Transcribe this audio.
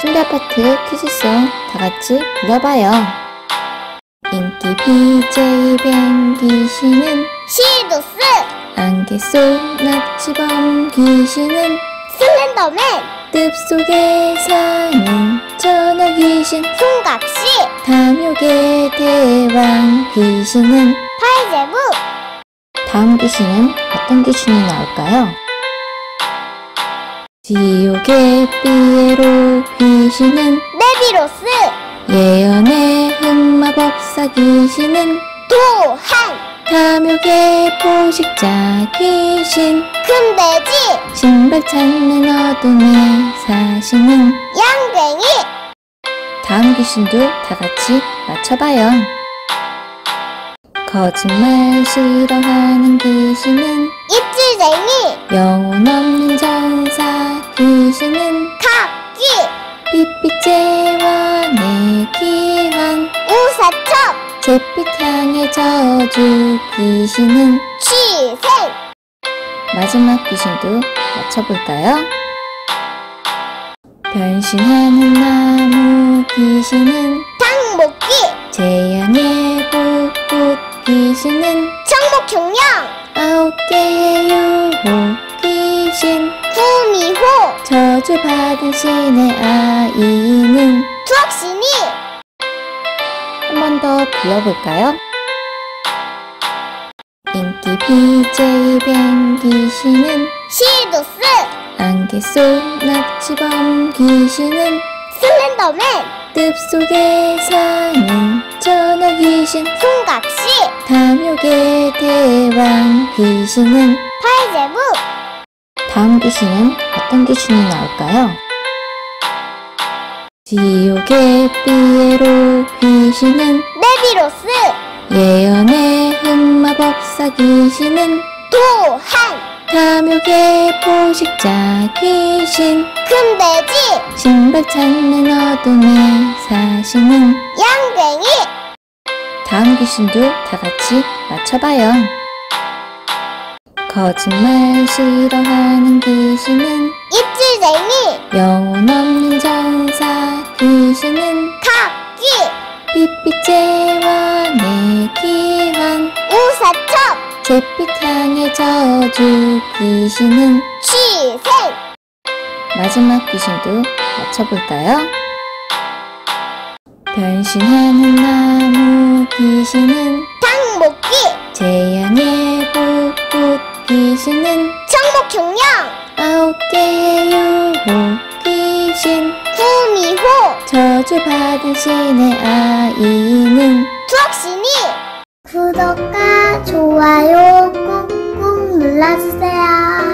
신비아파트 퀴즈송 다 같이 불러봐요. 인기 BJ 뱅 귀신은 시도스 안개 속 납치범 귀신은 슬렌더맨 늪 속에 사는 전화 귀신 총각시 탐욕의 대왕 귀신은 파이제브 다음 귀신은 어떤 귀신이 나올까요? 지옥의 피에로 귀신은 네비로스. 예언의 흑마법사 귀신은 도한. 탐욕의 포식자 귀신. 금돼지. 신발 찾는 어둠에 사시는 양갱이. 다음 귀신도 다 같이 맞춰봐요. 거짓말 싫어하는 귀신은 입질쟁이. 영혼 없는 전사 귀신은 빛빛제와 내 귀환 우사첩 잿빛 향의 저주 귀신은 취생! 마지막 귀신도 맞춰볼까요? 변신하는 나무 귀신은 당목기! 재앙의 불꽃 귀신은 청복흉령! 아홉 개의 유혹 귀신. 구미호. 저주받은 신의 아이는 투억신이. 한 번 더 불러볼까요? 인기 BJ 뱅 귀신은 시도스. 안개 속 납치범 귀신은 슬렌더맨. 늪 속에 사는 전화 귀신 총각시 탐욕의 대왕 귀신은 파이제브 다음 귀신은 어떤 귀신이 나올까요? 지옥의 피에로 귀신은 네비로스 예언의 흑마법사 귀신은 도한 탐욕의 포식자 귀신 금돼지 신발 찾는 어둠에 사시는 양갱이 다음 귀신도 다 같이 맞춰봐요. 거짓말 싫어하는 귀신은 입질쟁이 영혼 없는 전사 귀신은 각기. 빛빛제와 내 귀환 우사첩. 잿빛 향의 저주 귀신은 취생. 마지막 귀신도 맞춰볼까요? 변신하는 나무 귀신은 당목기. 재앙의 선물 받으시는 아이는 수학신이 구독과 좋아요 꾹꾹 눌러주세요.